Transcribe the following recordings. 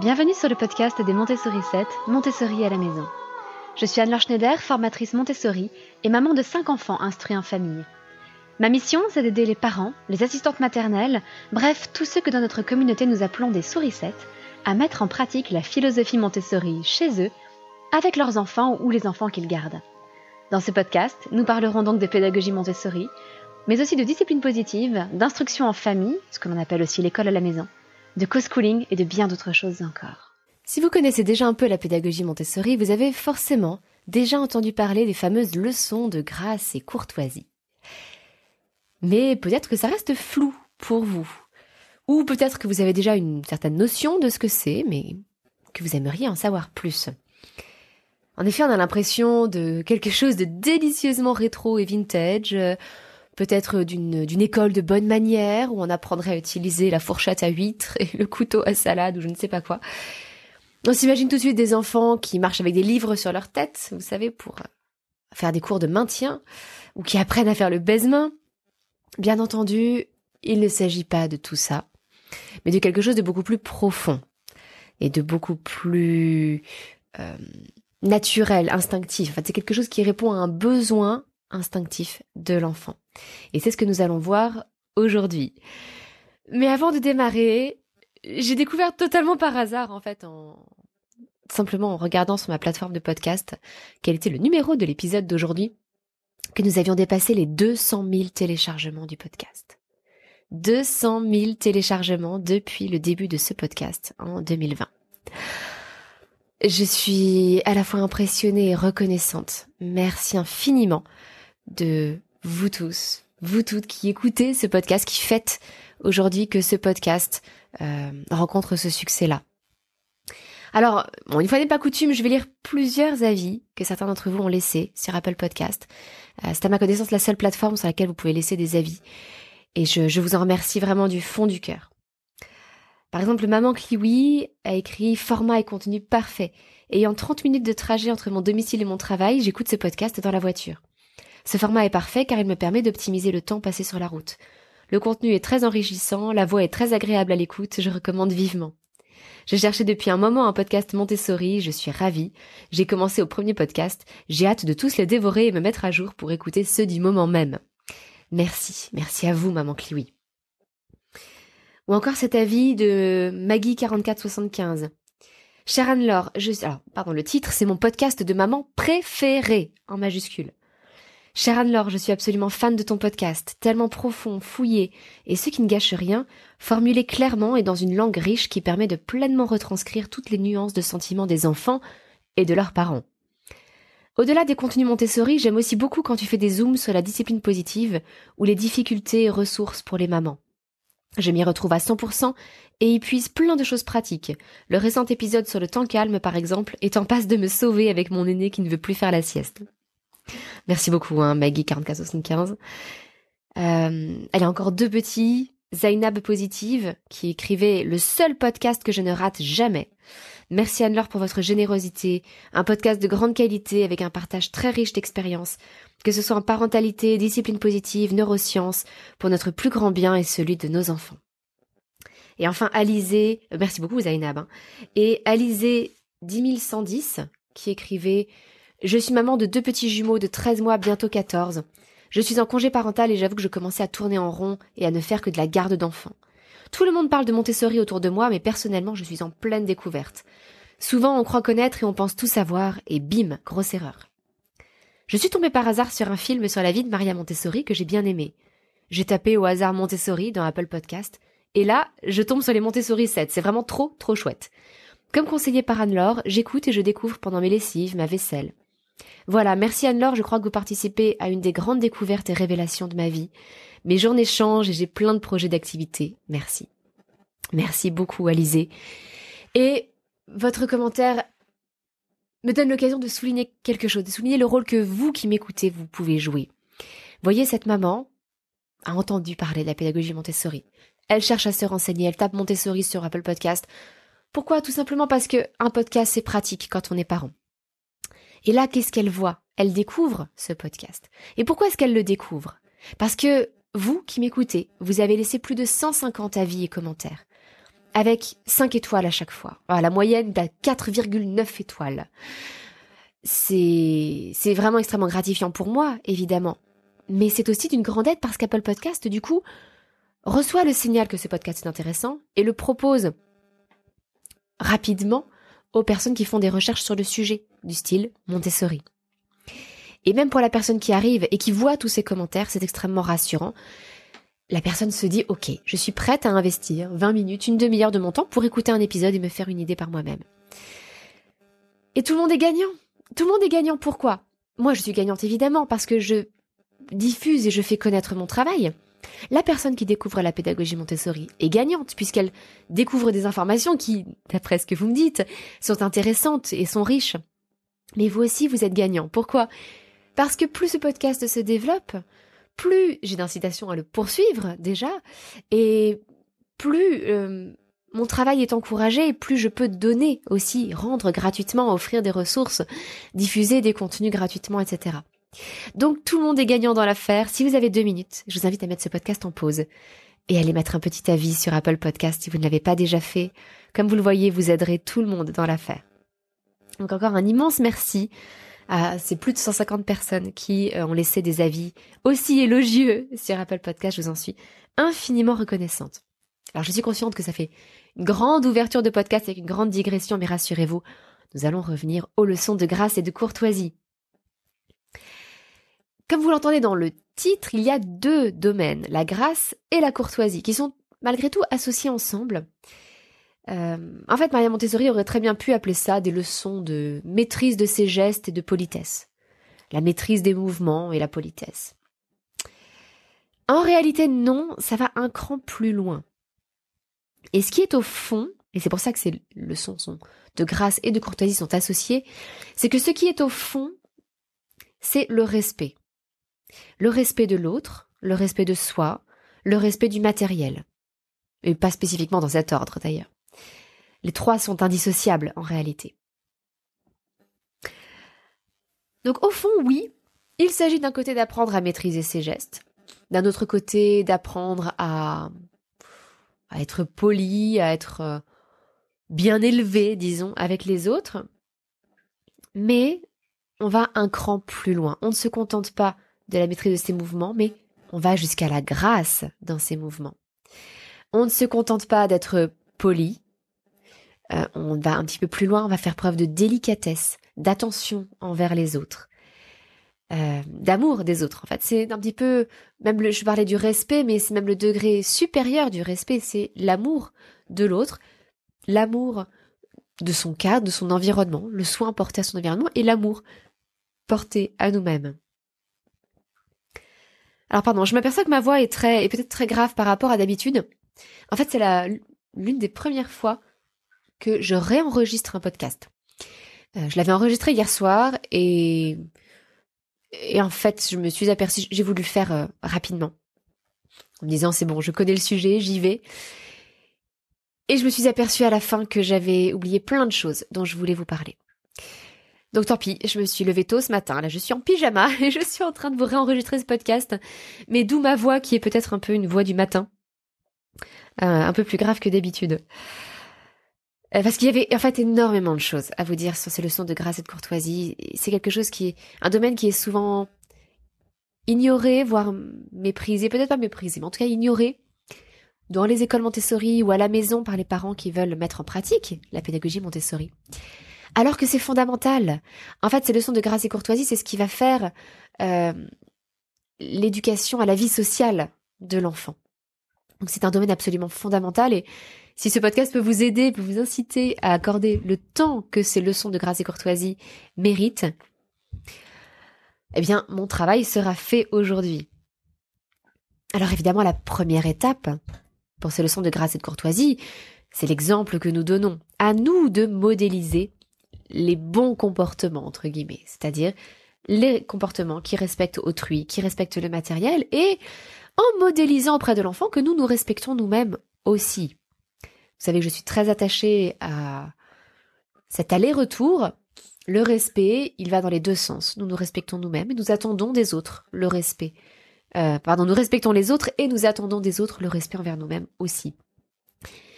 Bienvenue sur le podcast des Montessori 7, Montessori à la maison. Je suis Anne-Laure Schneider, formatrice Montessori et maman de 5 enfants instruits en famille. Ma mission, c'est d'aider les parents, les assistantes maternelles, bref, tous ceux que dans notre communauté nous appelons des souricettes, à mettre en pratique la philosophie Montessori chez eux, avec leurs enfants ou les enfants qu'ils gardent. Dans ce podcast, nous parlerons donc de pédagogie Montessori, mais aussi de discipline positive, d'instruction en famille, ce que l'on appelle aussi l'école à la maison de co-schooling et de bien d'autres choses encore. Si vous connaissez déjà un peu la pédagogie Montessori, vous avez forcément déjà entendu parler des fameuses leçons de grâce et courtoisie. Mais peut-être que ça reste flou pour vous. Ou peut-être que vous avez déjà une certaine notion de ce que c'est, mais que vous aimeriez en savoir plus. En effet, on a l'impression de quelque chose de délicieusement rétro et vintage, peut-être d'une, école de bonne manière où on apprendrait à utiliser la fourchette à huîtres et le couteau à salade ou je ne sais pas quoi. On s'imagine tout de suite des enfants qui marchent avec des livres sur leur tête, vous savez, pour faire des cours de maintien ou qui apprennent à faire le baise-main. Bien entendu, il ne s'agit pas de tout ça, mais de quelque chose de beaucoup plus profond et de beaucoup plus euh, naturel, instinctif. En fait, c'est quelque chose qui répond à un besoin instinctif de l'enfant. Et c'est ce que nous allons voir aujourd'hui. Mais avant de démarrer, j'ai découvert totalement par hasard, en fait, en simplement en regardant sur ma plateforme de podcast quel était le numéro de l'épisode d'aujourd'hui, que nous avions dépassé les 200 000 téléchargements du podcast. 200 000 téléchargements depuis le début de ce podcast en 2020. Je suis à la fois impressionnée et reconnaissante. Merci infiniment de vous tous, vous toutes qui écoutez ce podcast, qui faites aujourd'hui que ce podcast euh, rencontre ce succès-là. Alors, bon, une fois n'est pas coutume, je vais lire plusieurs avis que certains d'entre vous ont laissés sur Apple Podcast. Euh, c'est à ma connaissance la seule plateforme sur laquelle vous pouvez laisser des avis. Et je, je vous en remercie vraiment du fond du cœur. Par exemple, Maman Clioui a écrit format et contenu parfait. Ayant 30 minutes de trajet entre mon domicile et mon travail, j'écoute ce podcast dans la voiture. Ce format est parfait car il me permet d'optimiser le temps passé sur la route. Le contenu est très enrichissant, la voix est très agréable à l'écoute, je recommande vivement. J'ai cherché depuis un moment un podcast Montessori, je suis ravie. J'ai commencé au premier podcast, j'ai hâte de tous les dévorer et me mettre à jour pour écouter ceux du moment même. Merci, merci à vous, maman Clioui. Ou encore cet avis de Maggie4475. Chère Anne-Laure, je... Pardon, le titre, c'est mon podcast de maman préféré, en majuscule. Chère Anne-Laure, je suis absolument fan de ton podcast, tellement profond, fouillé, et ce qui ne gâche rien, formulé clairement et dans une langue riche qui permet de pleinement retranscrire toutes les nuances de sentiments des enfants et de leurs parents. Au-delà des contenus Montessori, j'aime aussi beaucoup quand tu fais des zooms sur la discipline positive ou les difficultés et ressources pour les mamans. Je m'y retrouve à 100% et y puise plein de choses pratiques. Le récent épisode sur le temps calme, par exemple, est en passe de me sauver avec mon aîné qui ne veut plus faire la sieste. Merci beaucoup, hein, Maggie 4475. Euh, elle a encore deux petits. Zainab Positive, qui écrivait le seul podcast que je ne rate jamais. Merci Anne-Laure pour votre générosité. Un podcast de grande qualité avec un partage très riche d'expériences, que ce soit en parentalité, discipline positive, neurosciences, pour notre plus grand bien et celui de nos enfants. Et enfin, Alizé, euh, merci beaucoup Zainab, hein, et Alizé 10110, qui écrivait je suis maman de deux petits jumeaux de 13 mois, bientôt 14. Je suis en congé parental et j'avoue que je commençais à tourner en rond et à ne faire que de la garde d'enfants. Tout le monde parle de Montessori autour de moi, mais personnellement, je suis en pleine découverte. Souvent, on croit connaître et on pense tout savoir, et bim, grosse erreur. Je suis tombée par hasard sur un film sur la vie de Maria Montessori que j'ai bien aimé. J'ai tapé au hasard Montessori dans Apple Podcast, et là, je tombe sur les Montessori 7. C'est vraiment trop, trop chouette. Comme conseillé par Anne-Laure, j'écoute et je découvre pendant mes lessives, ma vaisselle. Voilà, merci Anne-Laure, je crois que vous participez à une des grandes découvertes et révélations de ma vie. Mes journées changent et j'ai plein de projets d'activité. Merci. Merci beaucoup Alizé. Et votre commentaire me donne l'occasion de souligner quelque chose, de souligner le rôle que vous qui m'écoutez, vous pouvez jouer. Voyez, cette maman a entendu parler de la pédagogie Montessori. Elle cherche à se renseigner, elle tape Montessori sur Apple Podcast. Pourquoi? Tout simplement parce que un podcast c'est pratique quand on est parent. Et là, qu'est-ce qu'elle voit? Elle découvre ce podcast. Et pourquoi est-ce qu'elle le découvre? Parce que vous qui m'écoutez, vous avez laissé plus de 150 avis et commentaires. avec 5 étoiles à chaque fois. la moyenne d'à 4,9 étoiles. C'est vraiment extrêmement gratifiant pour moi, évidemment. Mais c'est aussi d'une grande aide parce qu'Apple Podcast, du coup, reçoit le signal que ce podcast est intéressant et le propose rapidement aux personnes qui font des recherches sur le sujet, du style Montessori. Et même pour la personne qui arrive et qui voit tous ces commentaires, c'est extrêmement rassurant. La personne se dit, ok, je suis prête à investir 20 minutes, une demi-heure de mon temps pour écouter un épisode et me faire une idée par moi-même. Et tout le monde est gagnant. Tout le monde est gagnant. Pourquoi? Moi, je suis gagnante évidemment parce que je diffuse et je fais connaître mon travail. La personne qui découvre la pédagogie Montessori est gagnante puisqu'elle découvre des informations qui, d'après ce que vous me dites, sont intéressantes et sont riches. Mais vous aussi, vous êtes gagnant. Pourquoi? Parce que plus ce podcast se développe, plus j'ai d'incitation à le poursuivre déjà, et plus euh, mon travail est encouragé, plus je peux donner aussi, rendre gratuitement, offrir des ressources, diffuser des contenus gratuitement, etc. Donc tout le monde est gagnant dans l'affaire. Si vous avez deux minutes, je vous invite à mettre ce podcast en pause et à aller mettre un petit avis sur Apple Podcast si vous ne l'avez pas déjà fait. Comme vous le voyez, vous aiderez tout le monde dans l'affaire. Donc encore un immense merci à ces plus de 150 personnes qui euh, ont laissé des avis aussi élogieux sur Apple Podcast. Je vous en suis infiniment reconnaissante. Alors je suis consciente que ça fait une grande ouverture de podcast avec une grande digression, mais rassurez-vous, nous allons revenir aux leçons de grâce et de courtoisie. Comme vous l'entendez dans le titre, il y a deux domaines, la grâce et la courtoisie, qui sont malgré tout associés ensemble. Euh, en fait, Maria Montessori aurait très bien pu appeler ça des leçons de maîtrise de ses gestes et de politesse. La maîtrise des mouvements et la politesse. En réalité, non, ça va un cran plus loin. Et ce qui est au fond, et c'est pour ça que ces leçons sont de grâce et de courtoisie sont associées, c'est que ce qui est au fond, c'est le respect le respect de l'autre, le respect de soi, le respect du matériel. Et pas spécifiquement dans cet ordre d'ailleurs. Les trois sont indissociables en réalité. Donc au fond, oui, il s'agit d'un côté d'apprendre à maîtriser ses gestes, d'un autre côté d'apprendre à, être poli, à être euh, bien élevé, disons, avec les autres. Mais on va un cran plus loin. On ne se contente pas de la maîtrise de ses mouvements, mais on va jusqu'à la grâce dans ses mouvements. On ne se contente pas d'être poli, euh, on va un petit peu plus loin, on va faire preuve de délicatesse, d'attention envers les autres, euh, d'amour des autres. En fait, c'est un petit peu, même le, je parlais du respect, mais c'est même le degré supérieur du respect, c'est l'amour de l'autre, l'amour de son cadre, de son environnement, le soin porté à son environnement et l'amour porté à nous-mêmes. Alors pardon, je m'aperçois que ma voix est très, est peut-être très grave par rapport à d'habitude. En fait, c'est la, l'une des premières fois que je réenregistre un podcast. Euh, je l'avais enregistré hier soir et, et en fait, je me suis aperçue, j'ai voulu le faire euh, rapidement. En me disant, c'est bon, je connais le sujet, j'y vais. Et je me suis aperçue à la fin que j'avais oublié plein de choses dont je voulais vous parler. Donc tant pis, je me suis levée tôt ce matin, là je suis en pyjama et je suis en train de vous réenregistrer ce podcast, mais d'où ma voix qui est peut-être un peu une voix du matin, euh, un peu plus grave que d'habitude. Euh, parce qu'il y avait en fait énormément de choses à vous dire sur ces leçons de grâce et de courtoisie. C'est quelque chose qui est un domaine qui est souvent ignoré, voire méprisé, peut-être pas méprisé, mais en tout cas ignoré dans les écoles Montessori ou à la maison par les parents qui veulent mettre en pratique la pédagogie Montessori alors que c'est fondamental. En fait, ces leçons de grâce et courtoisie, c'est ce qui va faire euh, l'éducation à la vie sociale de l'enfant. Donc c'est un domaine absolument fondamental et si ce podcast peut vous aider, peut vous inciter à accorder le temps que ces leçons de grâce et courtoisie méritent, eh bien mon travail sera fait aujourd'hui. Alors évidemment, la première étape pour ces leçons de grâce et de courtoisie, c'est l'exemple que nous donnons. À nous de modéliser les bons comportements, entre guillemets, c'est-à-dire les comportements qui respectent autrui, qui respectent le matériel, et en modélisant auprès de l'enfant que nous nous respectons nous-mêmes aussi. Vous savez que je suis très attachée à cet aller-retour. Le respect, il va dans les deux sens. Nous nous respectons nous-mêmes et nous attendons des autres le respect. Euh, pardon, nous respectons les autres et nous attendons des autres le respect envers nous-mêmes aussi.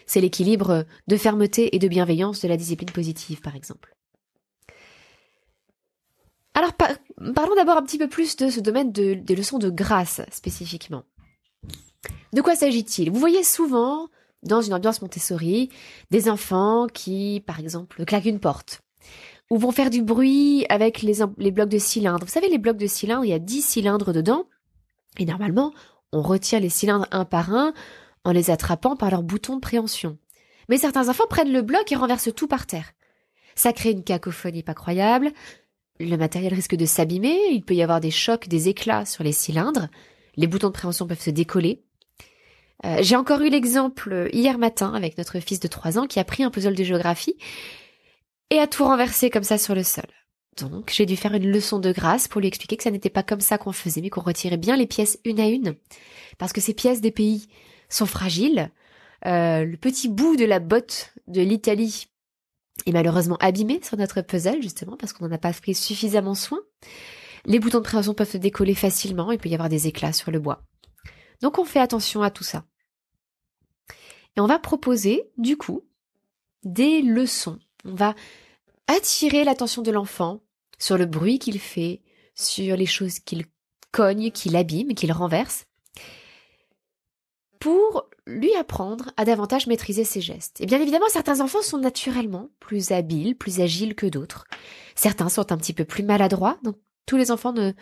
C'est l'équilibre de fermeté et de bienveillance de la discipline positive, par exemple. Alors, parlons d'abord un petit peu plus de ce domaine des leçons de grâce, spécifiquement. De quoi s'agit-il? Vous voyez souvent, dans une ambiance Montessori, des enfants qui, par exemple, claquent une porte, ou vont faire du bruit avec les, blocs de cylindres. Vous savez, les blocs de cylindres, il y a 10 cylindres dedans, et normalement, on retire les cylindres un par un en les attrapant par leur bouton de préhension. Mais certains enfants prennent le bloc et renversent tout par terre. Ça crée une cacophonie pas croyable, le matériel risque de s'abîmer, il peut y avoir des chocs, des éclats sur les cylindres, les boutons de préhension peuvent se décoller. Euh, j'ai encore eu l'exemple euh, hier matin avec notre fils de 3 ans qui a pris un puzzle de géographie et a tout renversé comme ça sur le sol. Donc j'ai dû faire une leçon de grâce pour lui expliquer que ça n'était pas comme ça qu'on faisait, mais qu'on retirait bien les pièces une à une. Parce que ces pièces des pays sont fragiles. Euh, le petit bout de la botte de l'Italie est malheureusement abîmé sur notre puzzle, justement, parce qu'on n'en a pas pris suffisamment soin. Les boutons de préhension peuvent se décoller facilement, il peut y avoir des éclats sur le bois. Donc on fait attention à tout ça. Et on va proposer, du coup, des leçons. On va attirer l'attention de l'enfant sur le bruit qu'il fait, sur les choses qu'il cogne, qu'il abîme, qu'il renverse, pour lui apprendre à davantage maîtriser ses gestes. Et bien évidemment, certains enfants sont naturellement plus habiles, plus agiles que d'autres. Certains sont un petit peu plus maladroits, donc tous les enfants ne,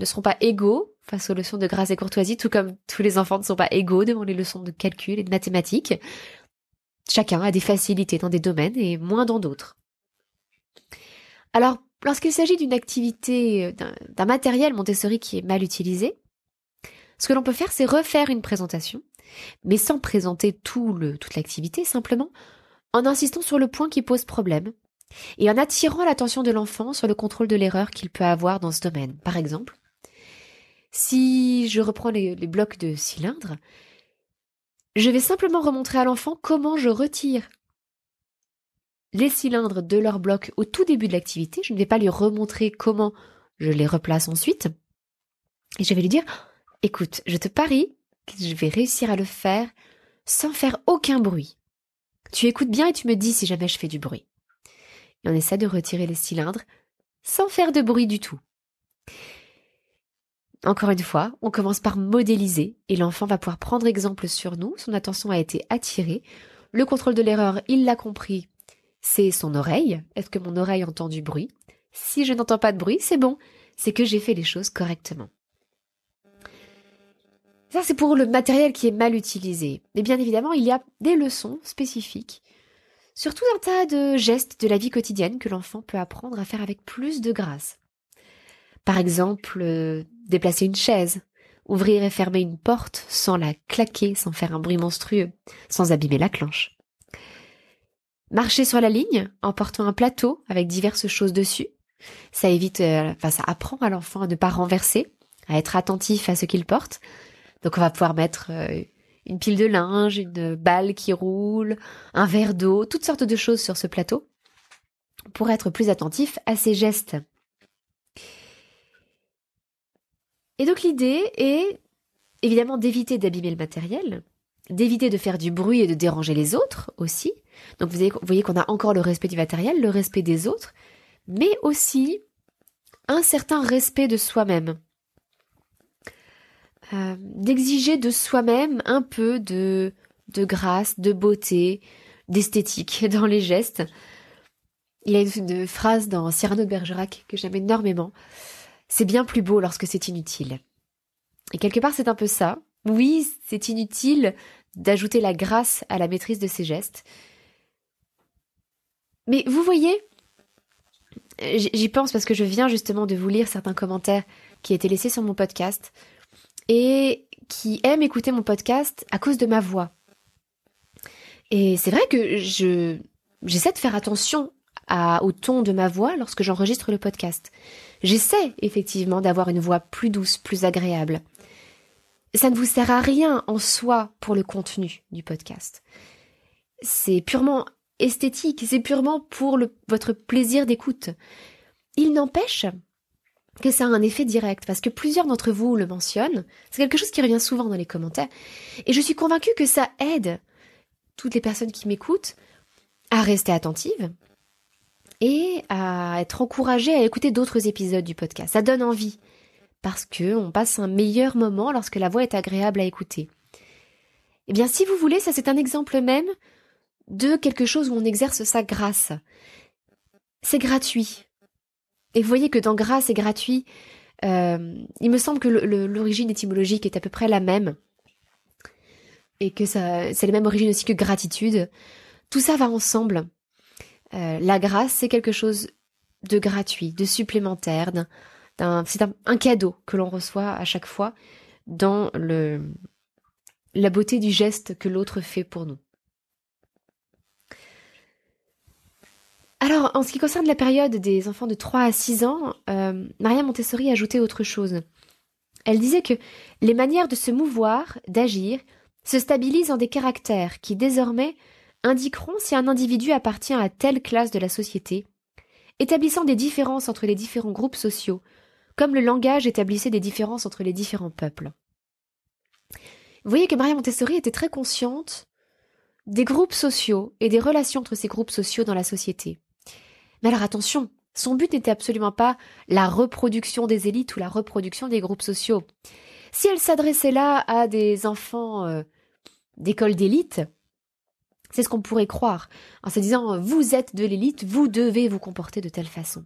ne seront pas égaux face aux leçons de grâce et courtoisie, tout comme tous les enfants ne sont pas égaux devant les leçons de calcul et de mathématiques. Chacun a des facilités dans des domaines et moins dans d'autres. Alors, lorsqu'il s'agit d'une activité, d'un matériel Montessori qui est mal utilisé, ce que l'on peut faire, c'est refaire une présentation, mais sans présenter tout toute l'activité, simplement en insistant sur le point qui pose problème et en attirant l'attention de l'enfant sur le contrôle de l'erreur qu'il peut avoir dans ce domaine. Par exemple, si je reprends les, blocs de cylindres, je vais simplement remontrer à l'enfant comment je retire les cylindres de leur bloc au tout début de l'activité. Je ne vais pas lui remontrer comment je les replace ensuite. Et je vais lui dire, Écoute, je te parie que je vais réussir à le faire sans faire aucun bruit. Tu écoutes bien et tu me dis si jamais je fais du bruit. Et on essaie de retirer les cylindres sans faire de bruit du tout. Encore une fois, on commence par modéliser et l'enfant va pouvoir prendre exemple sur nous, son attention a été attirée, le contrôle de l'erreur, il l'a compris, c'est son oreille, est-ce que mon oreille entend du bruit? Si je n'entends pas de bruit, c'est bon, c'est que j'ai fait les choses correctement. Ça, c'est pour le matériel qui est mal utilisé. Mais bien évidemment, il y a des leçons spécifiques sur tout un tas de gestes de la vie quotidienne que l'enfant peut apprendre à faire avec plus de grâce. Par exemple, euh, déplacer une chaise, ouvrir et fermer une porte sans la claquer, sans faire un bruit monstrueux, sans abîmer la clenche. Marcher sur la ligne en portant un plateau avec diverses choses dessus. Ça évite, euh, enfin, ça apprend à l'enfant à ne pas renverser, à être attentif à ce qu'il porte, donc on va pouvoir mettre euh, une pile de linge, une balle qui roule, un verre d'eau, toutes sortes de choses sur ce plateau pour être plus attentif à ces gestes. Et donc l'idée est évidemment d'éviter d'abîmer le matériel, d'éviter de faire du bruit et de déranger les autres aussi. Donc vous voyez qu'on a encore le respect du matériel, le respect des autres, mais aussi un certain respect de soi-même. Euh, d'exiger de soi-même un peu de, de grâce, de beauté, d'esthétique dans les gestes. Il y a une, phrase dans Cyrano de Bergerac que j'aime énormément. C'est bien plus beau lorsque c'est inutile. Et quelque part, c'est un peu ça. Oui, c'est inutile d'ajouter la grâce à la maîtrise de ses gestes. Mais vous voyez, j'y pense parce que je viens justement de vous lire certains commentaires qui étaient laissés sur mon podcast et qui aiment écouter mon podcast à cause de ma voix. Et c'est vrai que je j'essaie de faire attention au ton de ma voix lorsque j'enregistre le podcast. J'essaie effectivement d'avoir une voix plus douce, plus agréable. Ça ne vous sert à rien en soi pour le contenu du podcast. C'est purement esthétique, c'est purement pour votre plaisir d'écoute. Il n'empêche que ça a un effet direct, parce que plusieurs d'entre vous le mentionnent, c'est quelque chose qui revient souvent dans les commentaires, et je suis convaincue que ça aide toutes les personnes qui m'écoutent à rester attentives et à être encouragées à écouter d'autres épisodes du podcast. Ça donne envie parce que on passe un meilleur moment lorsque la voix est agréable à écouter. Eh bien, si vous voulez, ça c'est un exemple même de quelque chose où on exerce sa grâce. C'est gratuit. Et vous voyez que dans grâce et gratuit, euh, il me semble que l'origine étymologique est à peu près la même. Et que c'est la même origine aussi que gratitude. Tout ça va ensemble. Euh, la grâce, c'est quelque chose de gratuit, de supplémentaire, c'est un, cadeau que l'on reçoit à chaque fois dans le, la beauté du geste que l'autre fait pour nous. Alors, en ce qui concerne la période des enfants de 3 à 6 ans, euh, Maria Montessori ajoutait autre chose. Elle disait que les manières de se mouvoir, d'agir, se stabilisent en des caractères qui désormais indiqueront si un individu appartient à telle classe de la société, établissant des différences entre les différents groupes sociaux, comme le langage établissait des différences entre les différents peuples. Vous voyez que Maria Montessori était très consciente des groupes sociaux et des relations entre ces groupes sociaux dans la société. Mais alors attention, son but n'était absolument pas la reproduction des élites ou la reproduction des groupes sociaux. Si elle s'adressait là à des enfants euh, d'école d'élite, c'est ce qu'on pourrait croire, en se disant vous êtes de l'élite, vous devez vous comporter de telle façon.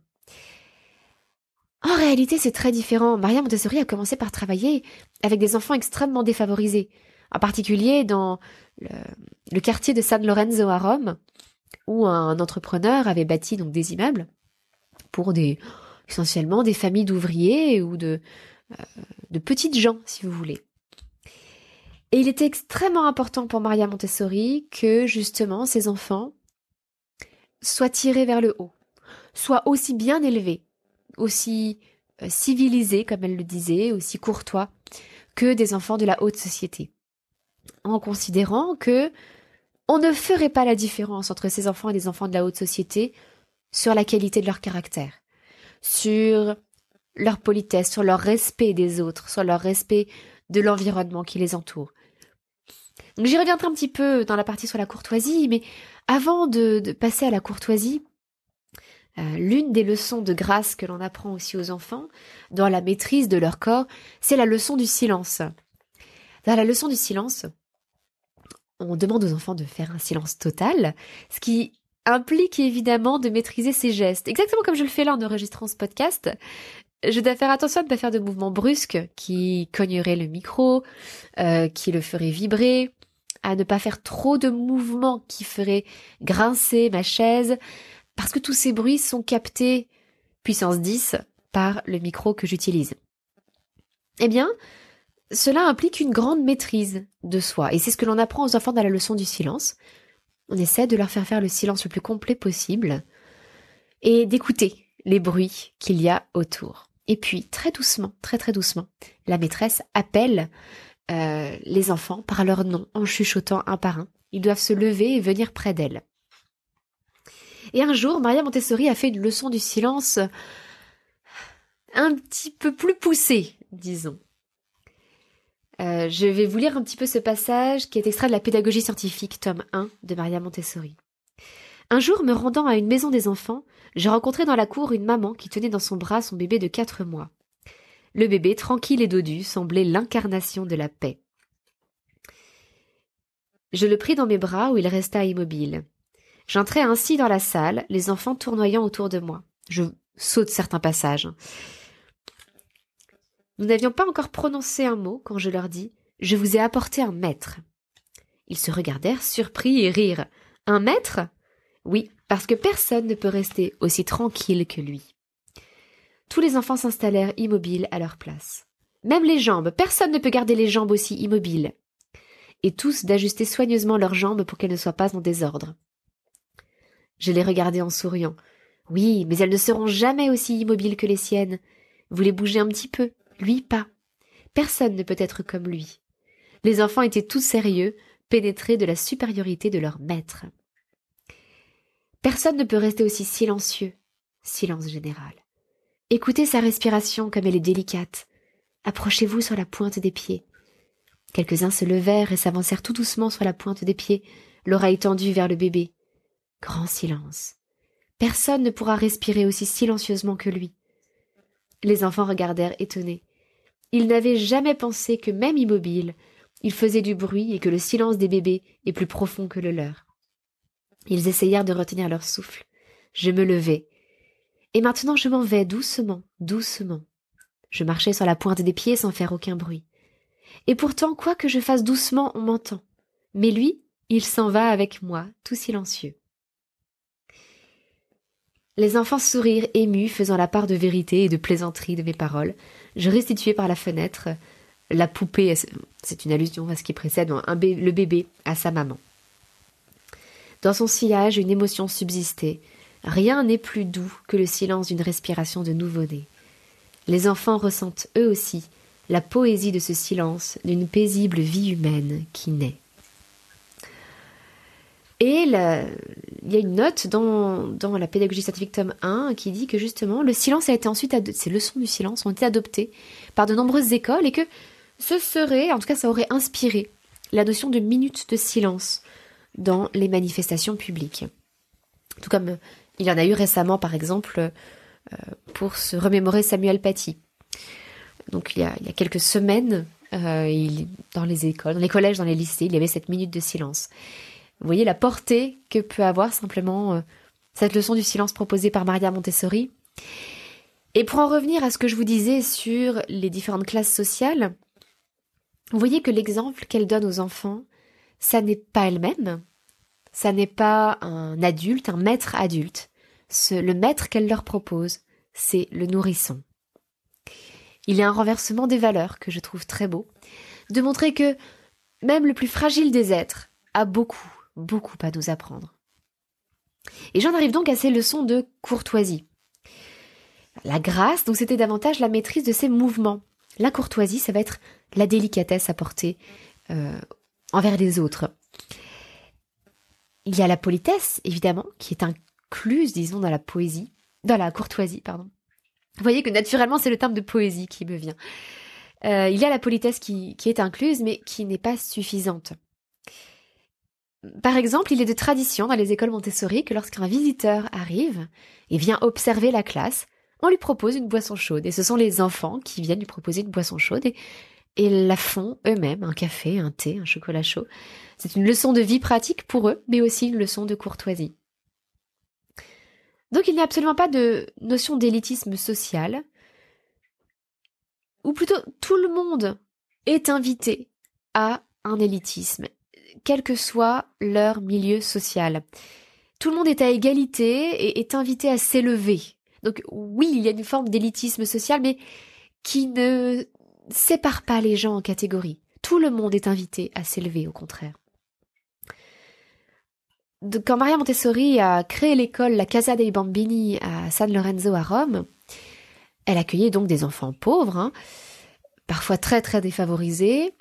En réalité, c'est très différent. Maria Montessori a commencé par travailler avec des enfants extrêmement défavorisés, en particulier dans le, quartier de San Lorenzo à Rome, où un entrepreneur avait bâti donc des immeubles pour des essentiellement des familles d'ouvriers ou de, euh, de petites gens, si vous voulez. Et il était extrêmement important pour Maria Montessori que justement ces enfants soient tirés vers le haut, soient aussi bien élevés aussi euh, civilisés, comme elle le disait, aussi courtois que des enfants de la haute société. En considérant que on ne ferait pas la différence entre ces enfants et des enfants de la haute société sur la qualité de leur caractère, sur leur politesse, sur leur respect des autres, sur leur respect de l'environnement qui les entoure. J'y reviendrai un petit peu dans la partie sur la courtoisie, mais avant de passer à la courtoisie, euh, l'une des leçons de grâce que l'on apprend aussi aux enfants dans la maîtrise de leur corps, c'est la leçon du silence. Dans la leçon du silence, on demande aux enfants de faire un silence total, ce qui implique évidemment de maîtriser ses gestes. Exactement comme je le fais là en enregistrant ce podcast. Je dois faire attention à ne pas faire de mouvements brusques qui cogneraient le micro, euh, qui le feraient vibrer, à ne pas faire trop de mouvements qui feraient grincer ma chaise, parce que tous ces bruits sont captés puissance 10 par le micro que j'utilise. Eh bien, cela implique une grande maîtrise de soi, et c'est ce que l'on apprend aux enfants dans la leçon du silence. On essaie de leur faire faire le silence le plus complet possible, et d'écouter les bruits qu'il y a autour. Et puis, très doucement, très très doucement, la maîtresse appelle euh, les enfants par leur nom en chuchotant un par un. Ils doivent se lever et venir près d'elle. Et un jour, Maria Montessori a fait une leçon du silence un petit peu plus poussée, disons. Euh, je vais vous lire un petit peu ce passage qui est extrait de la pédagogie scientifique, tome 1 de Maria Montessori. Un jour, me rendant à une maison des enfants, j'ai rencontré dans la cour une maman qui tenait dans son bras son bébé de quatre mois. Le bébé, tranquille et dodu, semblait l'incarnation de la paix. Je le pris dans mes bras où il resta immobile. J'entrais ainsi dans la salle, les enfants tournoyant autour de moi. Je saute certains passages. Nous n'avions pas encore prononcé un mot quand je leur dis Je vous ai apporté un maître. Ils se regardèrent surpris et rirent. Un maître? Oui, parce que personne ne peut rester aussi tranquille que lui. Tous les enfants s'installèrent immobiles à leur place. Même les jambes, personne ne peut garder les jambes aussi immobiles. Et tous d'ajuster soigneusement leurs jambes pour qu'elles ne soient pas en désordre. Je les regardai en souriant. Oui, mais elles ne seront jamais aussi immobiles que les siennes. Vous les bougez un petit peu, lui pas. Personne ne peut être comme lui. Les enfants étaient tous sérieux, pénétrés de la supériorité de leur maître. Personne ne peut rester aussi silencieux. Silence général. Écoutez sa respiration comme elle est délicate. Approchez-vous sur la pointe des pieds. Quelques-uns se levèrent et s'avancèrent tout doucement sur la pointe des pieds, l'oreille tendue vers le bébé. Grand silence. Personne ne pourra respirer aussi silencieusement que lui. Les enfants regardèrent étonnés. Ils n'avaient jamais pensé que même immobile, il faisait du bruit et que le silence des bébés est plus profond que le leur. Ils essayèrent de retenir leur souffle. Je me levai. Et maintenant je m'en vais doucement, doucement. Je marchais sur la pointe des pieds sans faire aucun bruit. Et pourtant, quoi que je fasse doucement, on m'entend. Mais lui, il s'en va avec moi, tout silencieux. Les enfants sourirent émus, faisant la part de vérité et de plaisanterie de mes paroles. Je restituai par la fenêtre la poupée, c'est une allusion à ce qui précède, le bébé à sa maman. Dans son sillage, une émotion subsistait. Rien n'est plus doux que le silence d'une respiration de nouveau-né. Les enfants ressentent eux aussi la poésie de ce silence, d'une paisible vie humaine qui naît. Et il y a une note dans, la pédagogie scientifique tome 1 qui dit que justement le silence a été ensuite, ces leçons du silence ont été adoptées par de nombreuses écoles et que ce serait, en tout cas ça aurait inspiré la notion de minute de silence dans les manifestations publiques. Tout comme il y en a eu récemment par exemple euh, pour se remémorer Samuel Paty. Donc il y a, quelques semaines, euh, dans les écoles, dans les collèges, dans les lycées, il y avait cette minute de silence. Vous voyez la portée que peut avoir simplement euh, cette leçon du silence proposée par Maria Montessori. Et pour en revenir à ce que je vous disais sur les différentes classes sociales, vous voyez que l'exemple qu'elle donne aux enfants, ça n'est pas elle-même, ça n'est pas un adulte, un maître adulte. Le maître qu'elle leur propose, c'est le nourrisson. Il y a un renversement des valeurs que je trouve très beau, de montrer que même le plus fragile des êtres a beaucoup, beaucoup à nous apprendre. Et j'en arrive donc à ces leçons de courtoisie. La grâce, donc c'était davantage la maîtrise de ses mouvements. La courtoisie, ça va être la délicatesse apportée euh, envers les autres. Il y a la politesse, évidemment, qui est incluse, disons, dans la poésie, dans la courtoisie, pardon. Vous voyez que naturellement, c'est le terme de poésie qui me vient. Euh, il y a la politesse qui, qui est incluse, mais qui n'est pas suffisante. Par exemple, il est de tradition dans les écoles Montessori que lorsqu'un visiteur arrive et vient observer la classe, on lui propose une boisson chaude. Et ce sont les enfants qui viennent lui proposer une boisson chaude et, et la font eux-mêmes, un café, un thé, un chocolat chaud. C'est une leçon de vie pratique pour eux, mais aussi une leçon de courtoisie. Donc il n'y a absolument pas de notion d'élitisme social, ou plutôt tout le monde est invité à un élitisme quel que soit leur milieu social. Tout le monde est à égalité et est invité à s'élever. Donc oui, il y a une forme d'élitisme social, mais qui ne sépare pas les gens en catégories. Tout le monde est invité à s'élever, au contraire. Quand Maria Montessori a créé l'école La Casa dei Bambini à San Lorenzo à Rome, elle accueillait donc des enfants pauvres, hein, parfois très très défavorisés,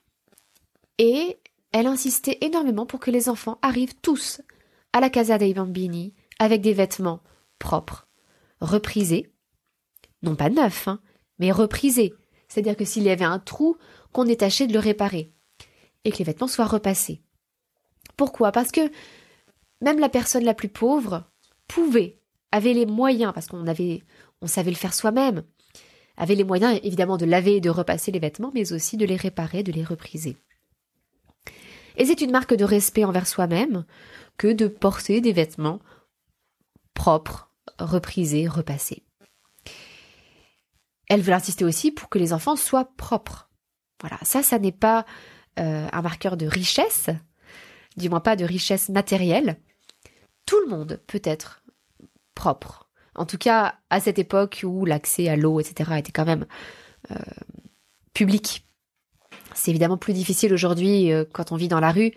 et elle insistait énormément pour que les enfants arrivent tous à la Casa dei Bambini avec des vêtements propres, reprisés, non pas neufs, hein, mais reprisés, c'est-à-dire que s'il y avait un trou, qu'on ait tâché de le réparer, et que les vêtements soient repassés. Pourquoi? Parce que même la personne la plus pauvre pouvait, avait les moyens, parce qu'on avait, on savait le faire soi-même, avait les moyens évidemment de laver et de repasser les vêtements, mais aussi de les réparer, de les repriser. Et c'est une marque de respect envers soi-même que de porter des vêtements propres, reprisés, repassés. Elle veut insister aussi pour que les enfants soient propres. Voilà, ça, ça n'est pas euh, un marqueur de richesse, du moins pas de richesse matérielle. Tout le monde peut être propre. En tout cas, à cette époque où l'accès à l'eau, etc., était quand même euh, public. C'est évidemment plus difficile aujourd'hui euh, quand on vit dans la rue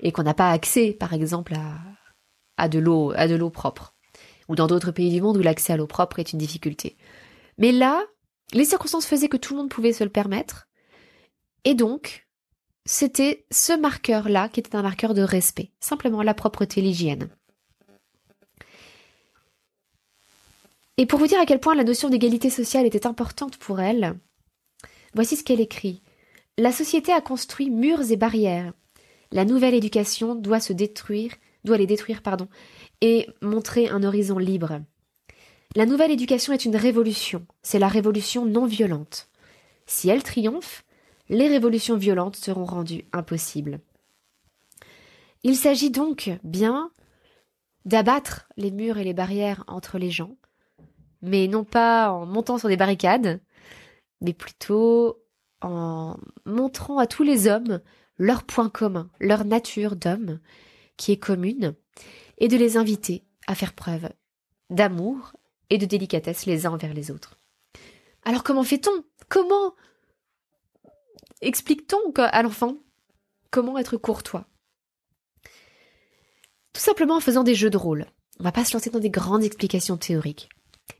et qu'on n'a pas accès, par exemple, à, à de l'eau, à de l'eau propre. Ou dans d'autres pays du monde où l'accès à l'eau propre est une difficulté. Mais là, les circonstances faisaient que tout le monde pouvait se le permettre. Et donc, c'était ce marqueur-là qui était un marqueur de respect. Simplement la propreté, l'hygiène. Et pour vous dire à quel point la notion d'égalité sociale était importante pour elle, voici ce qu'elle écrit. La société a construit murs et barrières. La nouvelle éducation doit se détruire, doit les détruire, pardon, et montrer un horizon libre. La nouvelle éducation est une révolution, c'est la révolution non violente. Si elle triomphe, les révolutions violentes seront rendues impossibles. Il s'agit donc bien d'abattre les murs et les barrières entre les gens, mais non pas en montant sur des barricades, mais plutôt en montrant à tous les hommes leur point commun, leur nature d'homme, qui est commune, et de les inviter à faire preuve d'amour et de délicatesse les uns envers les autres. Alors comment fait-on? Comment explique-t-on à l'enfant? Comment être courtois? Tout simplement en faisant des jeux de rôle. On va pas se lancer dans des grandes explications théoriques.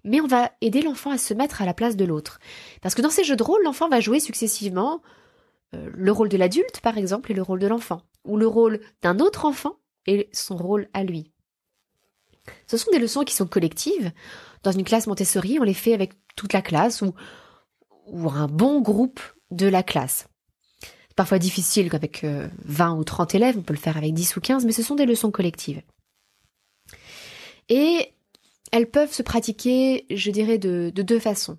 Mais on va aider l'enfant à se mettre à la place de l'autre. Parce que dans ces jeux de rôle, l'enfant va jouer successivement euh, le rôle de l'adulte, par exemple, et le rôle de l'enfant. Ou le rôle d'un autre enfant et son rôle à lui. Ce sont des leçons qui sont collectives. Dans une classe Montessori, on les fait avec toute la classe ou, un bon groupe de la classe. Parfois difficile avec 20 euh, ou 30 élèves, on peut le faire avec 10 ou 15, mais ce sont des leçons collectives. Et elles peuvent se pratiquer, je dirais, de, deux façons.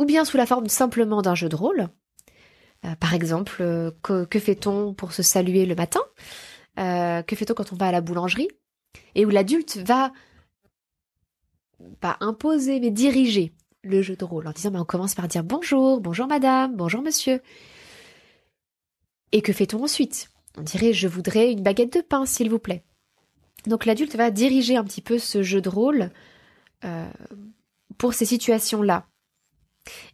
Ou bien sous la forme simplement d'un jeu de rôle. Euh, par exemple, euh, que, fait-on pour se saluer le matin? Que fait-on quand on va à la boulangerie? Et où l'adulte va pas imposer, mais diriger le jeu de rôle en disant bah, on commence par dire bonjour, bonjour madame, bonjour monsieur. Et que fait-on ensuite? On dirait je voudrais une baguette de pain, s'il vous plaît. Donc l'adulte va diriger un petit peu ce jeu de rôle euh, pour ces situations-là.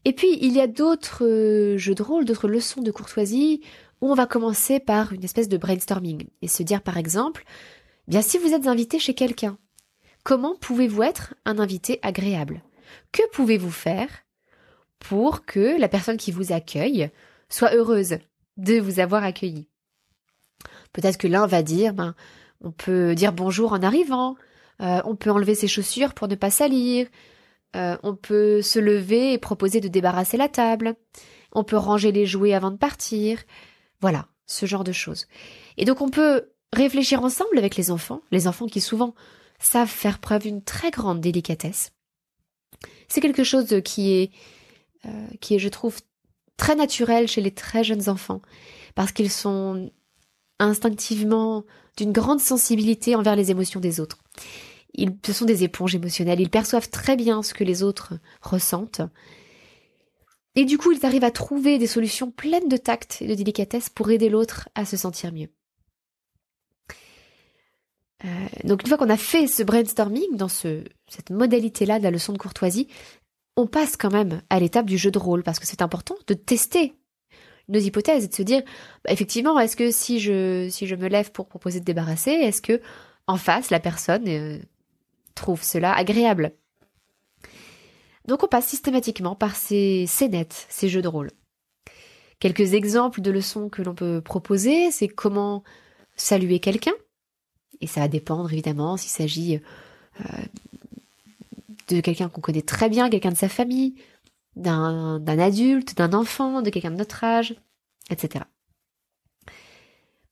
Et puis il y a d'autres euh, jeux de rôle, d'autres leçons de courtoisie où on va commencer par une espèce de brainstorming et se dire par exemple, bien si vous êtes invité chez quelqu'un, comment pouvez-vous être un invité agréable? Que pouvez-vous faire pour que la personne qui vous accueille soit heureuse de vous avoir accueilli? Peut-être que l'un va dire, ben, on peut dire bonjour en arrivant, euh, on peut enlever ses chaussures pour ne pas salir, euh, on peut se lever et proposer de débarrasser la table, on peut ranger les jouets avant de partir, voilà, ce genre de choses. Et donc on peut réfléchir ensemble avec les enfants, les enfants qui souvent savent faire preuve d'une très grande délicatesse. C'est quelque chose qui est, euh, qui je trouve, très naturel chez les très jeunes enfants, parce qu'ils sont instinctivement d'une grande sensibilité envers les émotions des autres. Ils, ce sont des éponges émotionnelles, ils perçoivent très bien ce que les autres ressentent. Et du coup, ils arrivent à trouver des solutions pleines de tact et de délicatesse pour aider l'autre à se sentir mieux. Euh, donc une fois qu'on a fait ce brainstorming dans ce, cette modalité-là de la leçon de courtoisie, on passe quand même à l'étape du jeu de rôle parce que c'est important de tester nos hypothèses et de se dire bah, effectivement est-ce que si je si je me lève pour proposer de débarrasser est-ce que en face la personne euh, trouve cela agréable? Donc on passe systématiquement par ces scénettes ces jeux de rôle. Quelques exemples de leçons que l'on peut proposer c'est comment saluer quelqu'un et ça va dépendre évidemment s'il s'agit euh, de quelqu'un qu'on connaît très bien, quelqu'un de sa famille, d'un adulte, d'un enfant, de quelqu'un de notre âge, etc.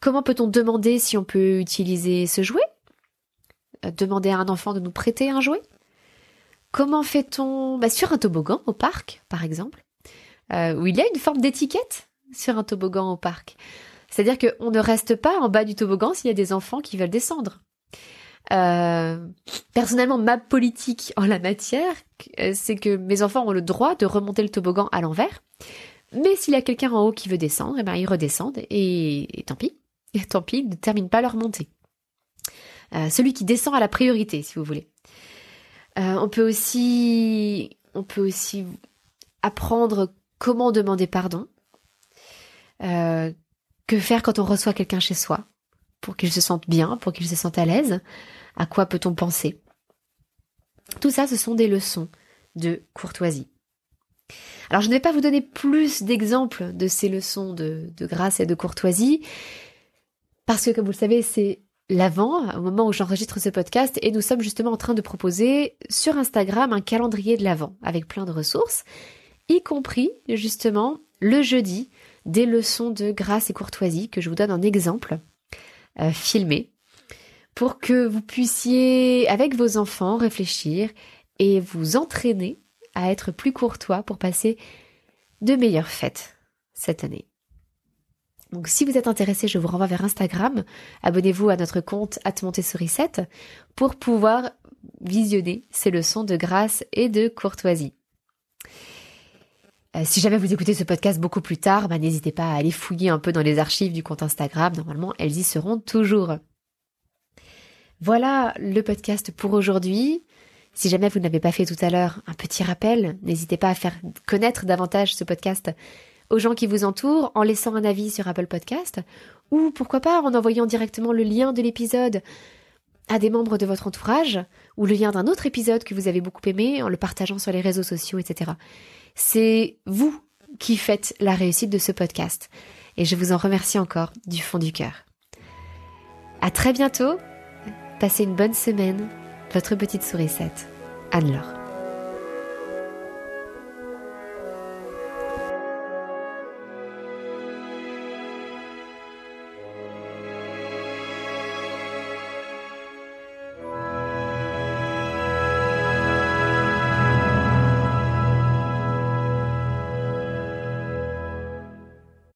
Comment peut-on demander si on peut utiliser ce jouet? Euh, Demander à un enfant de nous prêter un jouet? Comment fait-on bah, Sur un toboggan au parc, par exemple, euh, où il y a une forme d'étiquette sur un toboggan au parc? C'est-à-dire qu'on ne reste pas en bas du toboggan s'il y a des enfants qui veulent descendre. Euh, personnellement, ma politique en la matière, euh, c'est que mes enfants ont le droit de remonter le toboggan à l'envers. Mais s'il y a quelqu'un en haut qui veut descendre, eh ben, ils redescendent et, tant pis. Et tant pis, ils ne terminent pas leur montée. Euh, celui qui descend a la priorité, si vous voulez. on peut aussi, on peut aussi apprendre comment demander pardon. Faire quand on reçoit quelqu'un chez soi pour qu'il se sente bien, pour qu'il se sente à l'aise? À quoi peut-on penser? Tout ça, ce sont des leçons de courtoisie. Alors je ne vais pas vous donner plus d'exemples de ces leçons de, grâce et de courtoisie, parce que comme vous le savez, c'est l'avant, au moment où j'enregistre ce podcast, et nous sommes justement en train de proposer sur Instagram un calendrier de l'avant, avec plein de ressources. y compris justement le jeudi des leçons de grâce et courtoisie que je vous donne en exemple euh, filmé pour que vous puissiez avec vos enfants réfléchir et vous entraîner à être plus courtois pour passer de meilleures fêtes cette année. Donc si vous êtes intéressé, je vous renvoie vers Instagram. Abonnez-vous à notre compte Montessori7 pour pouvoir visionner ces leçons de grâce et de courtoisie. Euh, si jamais vous écoutez ce podcast beaucoup plus tard, bah, n'hésitez pas à aller fouiller un peu dans les archives du compte Instagram. Normalement, elles y seront toujours. Voilà le podcast pour aujourd'hui. Si jamais vous n'avez pas fait tout à l'heure un petit rappel, n'hésitez pas à faire connaître davantage ce podcast aux gens qui vous entourent en laissant un avis sur Apple Podcast ou pourquoi pas en envoyant directement le lien de l'épisode à des membres de votre entourage ou le lien d'un autre épisode que vous avez beaucoup aimé en le partageant sur les réseaux sociaux, etc. C'est vous qui faites la réussite de ce podcast et je vous en remercie encore du fond du cœur. À très bientôt. Passez une bonne semaine. Votre petite sourisette, Anne-Laure.